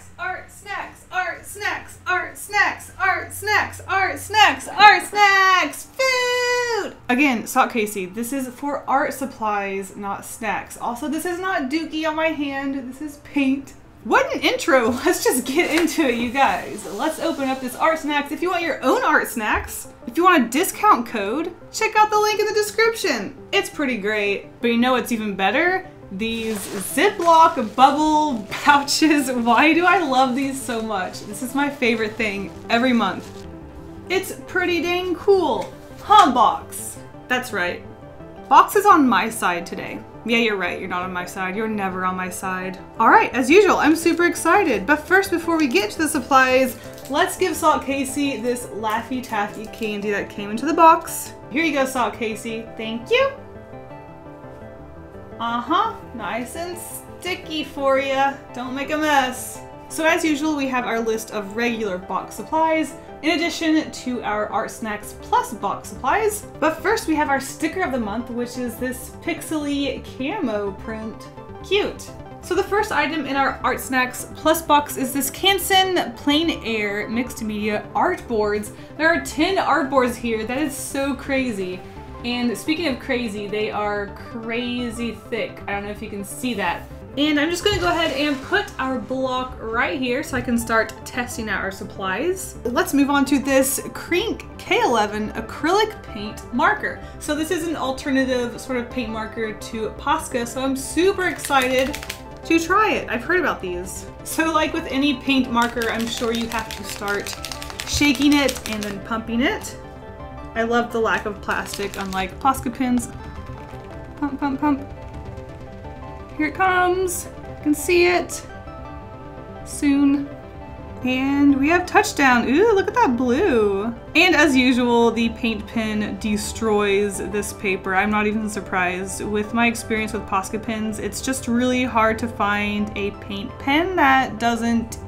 snacks, art snacks, art snacks, art snacks, art snacks, art snacks, art snacks, food! Again, Sock Kasey, this is for art supplies, not snacks. Also, this is not dookie on my hand, this is paint. What an intro! Let's just get into it, you guys. Let's open up this art snacks. If you want your own art snacks, if you want a discount code, check out the link in the description. It's pretty great, but you know what's even better? These Ziploc bubble pouches. Why do I love these so much? This is my favorite thing every month. It's pretty dang cool. Huh, Box? That's right. Box is on my side today. Yeah, you're right. You're not on my side. You're never on my side. All right, as usual, I'm super excited. But first, before we get to the supplies, let's give Salt Kasey this Laffy Taffy candy that came into the box. Here you go, Salt Kasey. Thank you. Uh-huh, nice and sticky for you. Don't make a mess. So as usual, we have our list of regular box supplies, in addition to our Art Snacks Plus box supplies. But first we have our sticker of the month, which is this pixely camo print. Cute. So the first item in our Art Snacks Plus box is this Canson Plein Air Mixed Media Art Boards. There are 10 art boards here. That is so crazy. And speaking of crazy, they are crazy thick. I don't know if you can see that. And I'm just gonna go ahead and put our block right here so I can start testing out our supplies. Let's move on to this Krink K11 acrylic paint marker. So this is an alternative sort of paint marker to Posca, so I'm super excited to try it. I've heard about these. So like with any paint marker, I'm sure you have to start shaking it and then pumping it. I love the lack of plastic, unlike Posca pins. Pump, pump, pump. Here it comes. You can see it soon. And we have touchdown. Ooh, look at that blue. And as usual, the paint pen destroys this paper. I'm not even surprised. With my experience with Posca pens, it's just really hard to find a paint pen that doesn't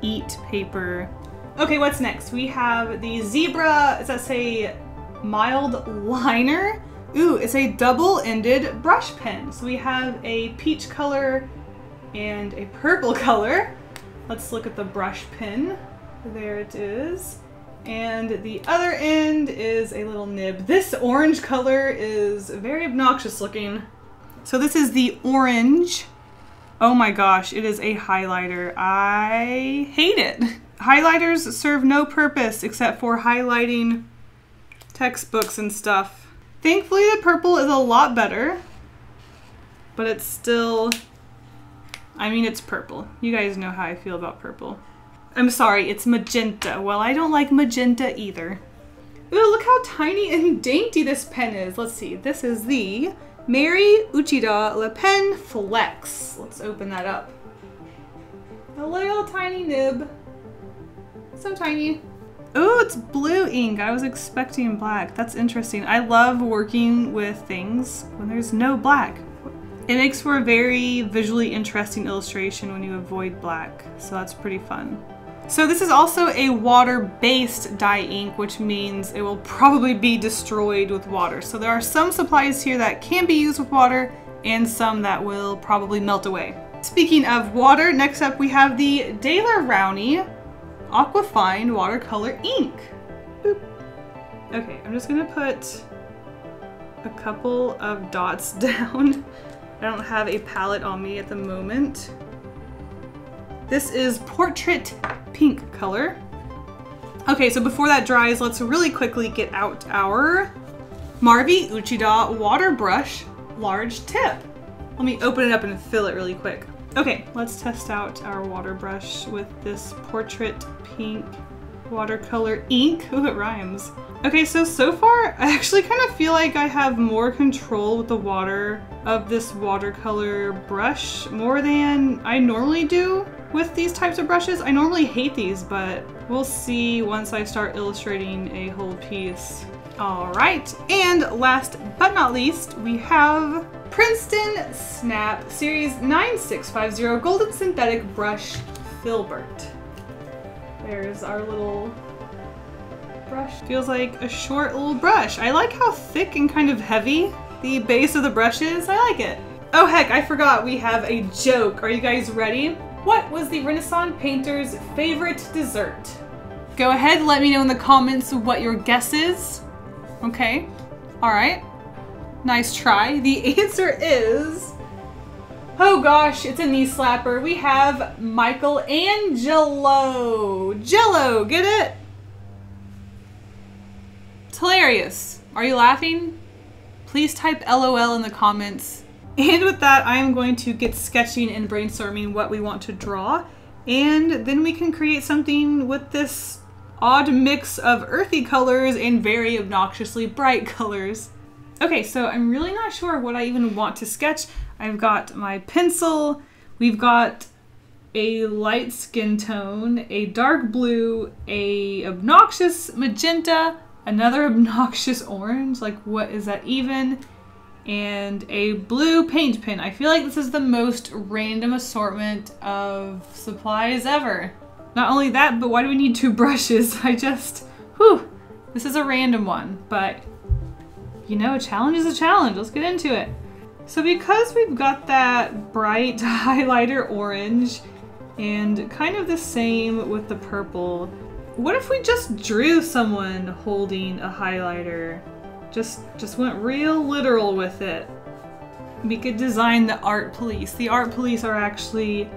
eat paper. Okay, what's next? We have the Zebra, does that say Mildliner. Ooh, it's a double-ended brush pen. So we have a peach color and a purple color. Let's look at the brush pen. There it is. And the other end is a little nib. This orange color is very obnoxious looking. So this is the orange. Oh my gosh, it is a highlighter. I hate it. Highlighters serve no purpose except for highlighting textbooks and stuff. Thankfully the purple is a lot better, but it's still, I mean it's purple. You guys know how I feel about purple. I'm sorry, it's magenta. Well, I don't like magenta either. Ooh, look how tiny and dainty this pen is. Let's see, this is the Marvy Uchida Le Pen Flex. Let's open that up. A little tiny nib. So tiny. Oh, it's blue ink. I was expecting black. That's interesting. I love working with things when there's no black. It makes for a very visually interesting illustration when you avoid black, so that's pretty fun. So this is also a water-based dye ink, which means it will probably be destroyed with water. So there are some supplies here that can be used with water and some that will probably melt away. Speaking of water, next up we have the Daler Rowney Aquafine watercolor ink. Boop. Okay, I'm just gonna put a couple of dots down. I don't have a palette on me at the moment. This is Portrait Pink color. Okay, so before that dries, let's really quickly get out our Marvy Uchida water brush large tip. Let me open it up and fill it really quick. Okay, let's test out our water brush with this Portrait Pink watercolor ink. Ooh, it rhymes. Okay, so, so far, I actually kind of feel like I have more control with the water of this watercolor brush more than I normally do with these types of brushes. I normally hate these, but we'll see once I start illustrating a whole piece. All right, and last but not least, we have Princeton Snap Series 9650 Golden Synthetic Brush Filbert. There's our little brush. Feels like a short little brush. I like how thick and kind of heavy the base of the brush is. I like it. Oh heck, I forgot we have a joke. Are you guys ready? What was the Renaissance painter's favorite dessert? Go ahead, let me know in the comments what your guess is. Okay, all right. Nice try. The answer is, oh gosh, it's a knee slapper. We have Michelangelo. Jello, get it? It's hilarious. Are you laughing? Please type LOL in the comments. And with that, I am going to get sketching and brainstorming what we want to draw. And then we can create something with this odd mix of earthy colors and very obnoxiously bright colors. Okay, so I'm really not sure what I even want to sketch. I've got my pencil, we've got a light skin tone, a dark blue, a obnoxious magenta, another obnoxious orange, like what is that even? And a blue paint pen. I feel like this is the most random assortment of supplies ever. Not only that, but why do we need two brushes? I just, whew, this is a random one, but you know, a challenge is a challenge. Let's get into it. So because we've got that bright highlighter orange and kind of the same with the purple, what if we just drew someone holding a highlighter? Just, just went real literal with it. We could design the art police. The art police are actually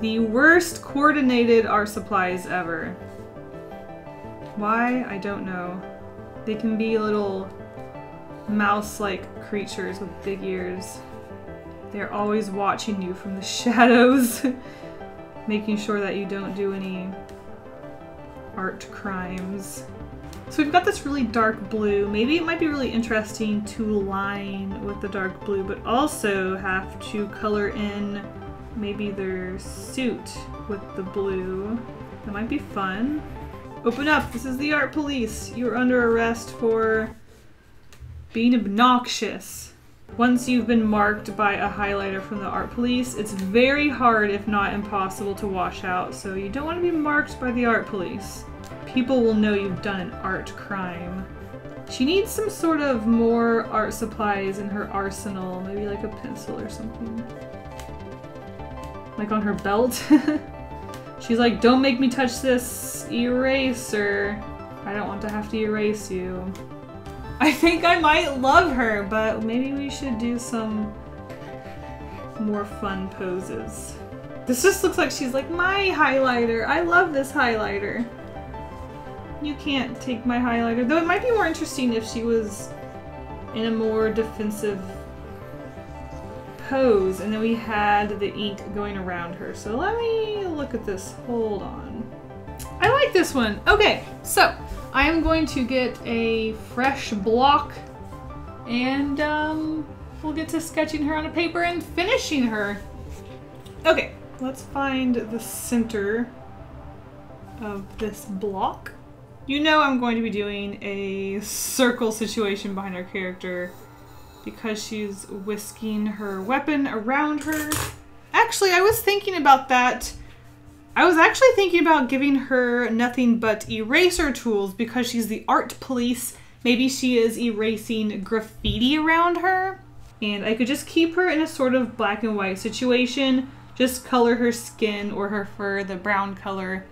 the worst coordinated art supplies ever. Why? I don't know. They can be a little mouse-like creatures with big ears. They're always watching you from the shadows, making sure that you don't do any art crimes. So we've got this really dark blue. Maybe it might be really interesting to line with the dark blue, but also have to color in maybe their suit with the blue. That might be fun. Open up! This is the art police! You're under arrest for being obnoxious. Once you've been marked by a highlighter from the art police, it's very hard, if not impossible, to wash out, so you don't want to be marked by the art police. People will know you've done an art crime. She needs some sort of more art supplies in her arsenal, maybe like a pencil or something. Like on her belt. She's like, don't make me touch this eraser. I don't want to have to erase you. I think I might love her, but maybe we should do some more fun poses. This just looks like she's like, my highlighter. I love this highlighter. You can't take my highlighter. Though it might be more interesting if she was in a more defensive pose and then we had the ink going around her. So let me look at this. Hold on. I like this one. Okay, so I am going to get a fresh block and um, we'll get to sketching her on a paper and finishing her. Okay, let's find the center of this block. You know I'm going to be doing a circle situation behind our character because she's whisking her weapon around her. Actually, I was thinking about that I was actually thinking about giving her nothing but eraser tools because she's the art police. Maybe she is erasing graffiti around her. And I could just keep her in a sort of black and white situation. Just color her skin or her fur the brown color.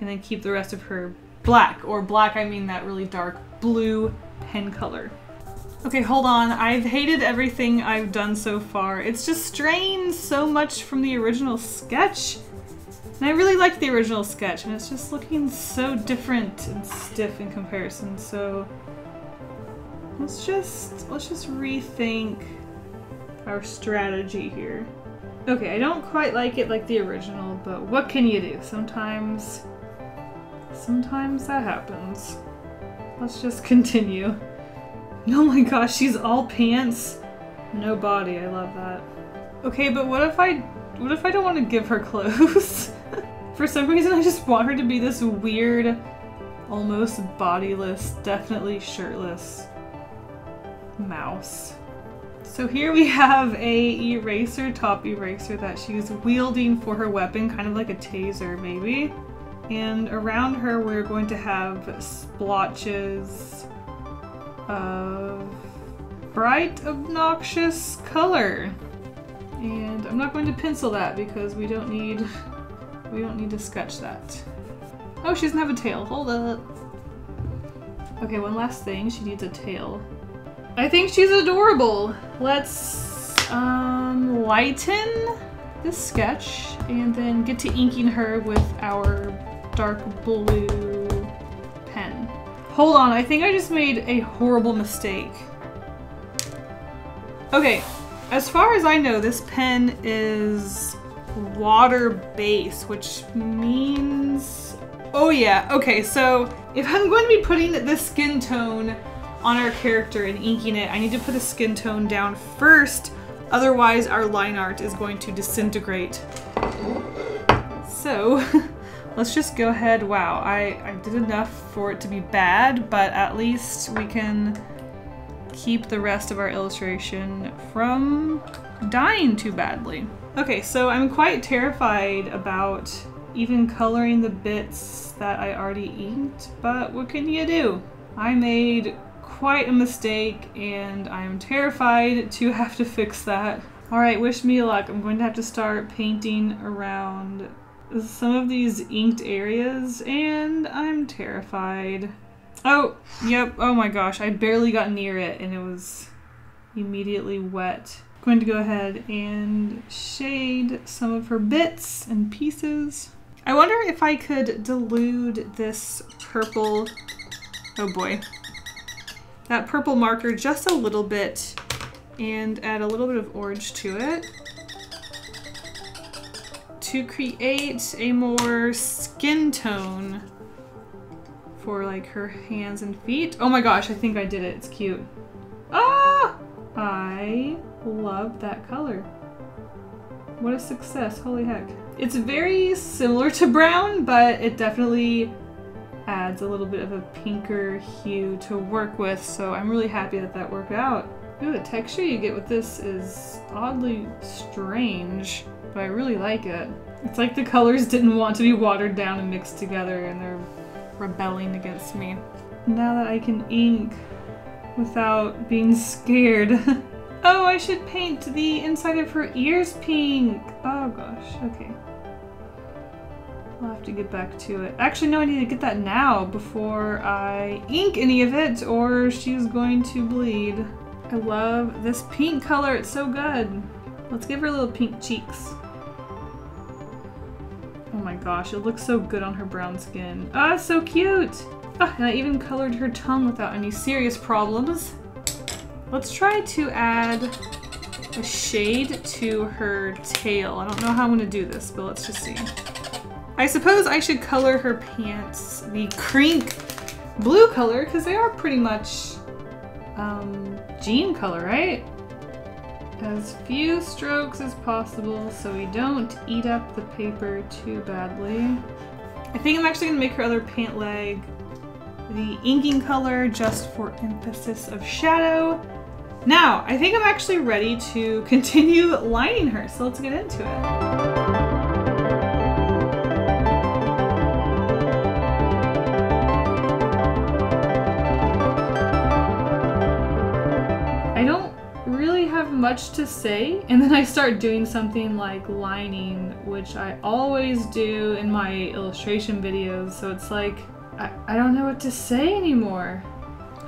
And then keep the rest of her black. Or black, I mean that really dark blue pen color. Okay, hold on. I've hated everything I've done so far. It's just straying so much from the original sketch. And I really like the original sketch, and it's just looking so different and stiff in comparison, so let's just let's just rethink our strategy here. Okay, I don't quite like it like the original, but what can you do? Sometimes sometimes that happens. Let's just continue. Oh my gosh, she's all pants, no body. I love that. Okay, but what if I what if I don't want to give her clothes? For some reason, I just want her to be this weird, almost bodiless, definitely shirtless mouse. So here we have a eraser, top eraser that she's wielding for her weapon, kind of like a taser maybe. And around her we're going to have splotches of bright, obnoxious color. And I'm not going to pencil that because we don't need we don't need to sketch that. Oh, she doesn't have a tail. Hold up. Okay, one last thing. She needs a tail. I think she's adorable. Let's um, lighten this sketch and then get to inking her with our dark blue pen. Hold on, I think I just made a horrible mistake. Okay, as far as I know, this pen is water base, which means... Oh yeah, okay, so if I'm going to be putting the skin tone on our character and inking it, I need to put the skin tone down first, otherwise our line art is going to disintegrate. So, let's just go ahead. Wow, I, I did enough for it to be bad, but at least we can keep the rest of our illustration from dying too badly. Okay, so I'm quite terrified about even coloring the bits that I already inked, but what can you do? I made quite a mistake and I'm terrified to have to fix that. Alright, wish me luck. I'm going to have to start painting around some of these inked areas and I'm terrified. Oh, yep, oh my gosh, I barely got near it and it was immediately wet. Going to go ahead and shade some of her bits and pieces. I wonder if I could dilute this purple, oh boy, that purple marker just a little bit and add a little bit of orange to it to create a more skin tone for like her hands and feet. Oh my gosh, I think I did it. It's cute. Ah! I love that color. What a success, holy heck. It's very similar to brown, but it definitely adds a little bit of a pinker hue to work with, so I'm really happy that that worked out. Ooh, the texture you get with this is oddly strange, but I really like it. It's like the colors didn't want to be watered down and mixed together and they're rebelling against me. Now that I can ink without being scared. oh, I should paint the inside of her ears pink. Oh gosh, okay. I'll have to get back to it. Actually, no, I need to get that now before I ink any of it or she's going to bleed. I love this pink color. It's so good. Let's give her little pink cheeks. Oh my gosh, it looks so good on her brown skin. Ah, so cute! And I even colored her tongue without any serious problems. Let's try to add a shade to her tail. I don't know how I'm gonna do this, but let's just see. I suppose I should color her pants the Krink blue color because they are pretty much um, jean color, right? As few strokes as possible so we don't eat up the paper too badly. I think I'm actually gonna make her other pant leg the inking color just for emphasis of shadow. Now, I think I'm actually ready to continue lining her, so let's get into it. I don't really have much to say and then I start doing something like lining which I always do in my illustration videos so it's like I, I don't know what to say anymore.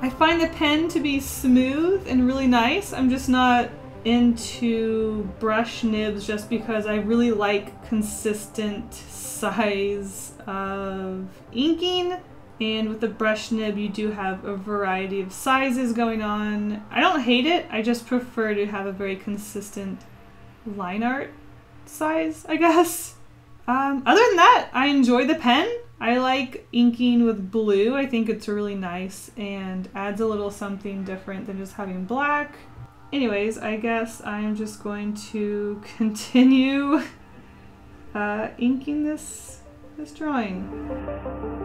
I find the pen to be smooth and really nice. I'm just not into brush nibs just because I really like consistent size of inking and with the brush nib, you do have a variety of sizes going on. I don't hate it, I just prefer to have a very consistent line art size, I guess. Um, other than that, I enjoy the pen. I like inking with blue. I think it's really nice and adds a little something different than just having black. Anyways, I guess I'm just going to continue uh, inking this, this drawing.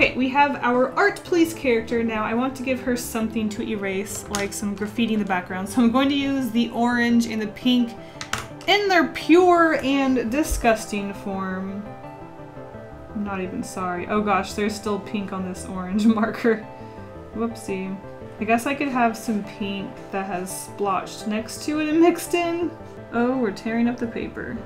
Okay, we have our art police character now. I want to give her something to erase, like some graffiti in the background. So I'm going to use the orange and the pink in their pure and disgusting form. I'm not even sorry. Oh gosh, there's still pink on this orange marker. Whoopsie. I guess I could have some pink that has splotched next to it and mixed in. Oh, we're tearing up the paper.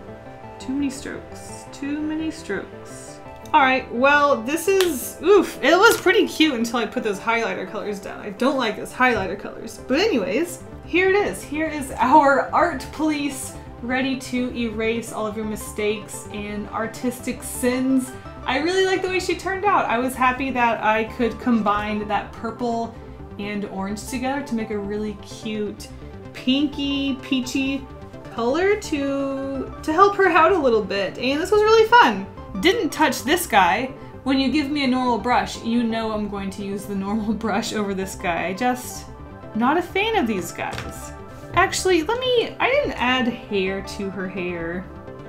Too many strokes. Too many strokes. Alright, well, this is... Oof, it was pretty cute until I put those highlighter colors down. I don't like those highlighter colors. But anyways, here it is. Here is our art police ready to erase all of your mistakes and artistic sins. I really like the way she turned out. I was happy that I could combine that purple and orange together to make a really cute pinky peachy color to to help her out a little bit and this was really fun. Didn't touch this guy. When you give me a normal brush, you know I'm going to use the normal brush over this guy. I just not a fan of these guys. Actually, let me, I didn't add hair to her hair.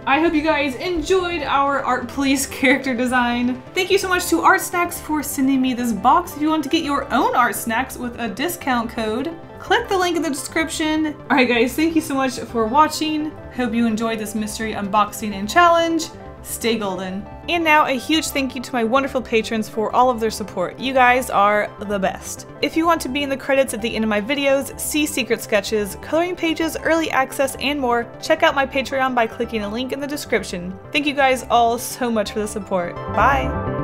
I hope you guys enjoyed our Art Police character design. Thank you so much to Art Snacks for sending me this box. If you want to get your own Art Snacks with a discount code, click the link in the description. Alright guys, thank you so much for watching. Hope you enjoyed this mystery unboxing and challenge. Stay golden. And now a huge thank you to my wonderful patrons for all of their support. You guys are the best. If you want to be in the credits at the end of my videos, see secret sketches, coloring pages, early access, and more, check out my Patreon by clicking a link in the description. Thank you guys all so much for the support. Bye!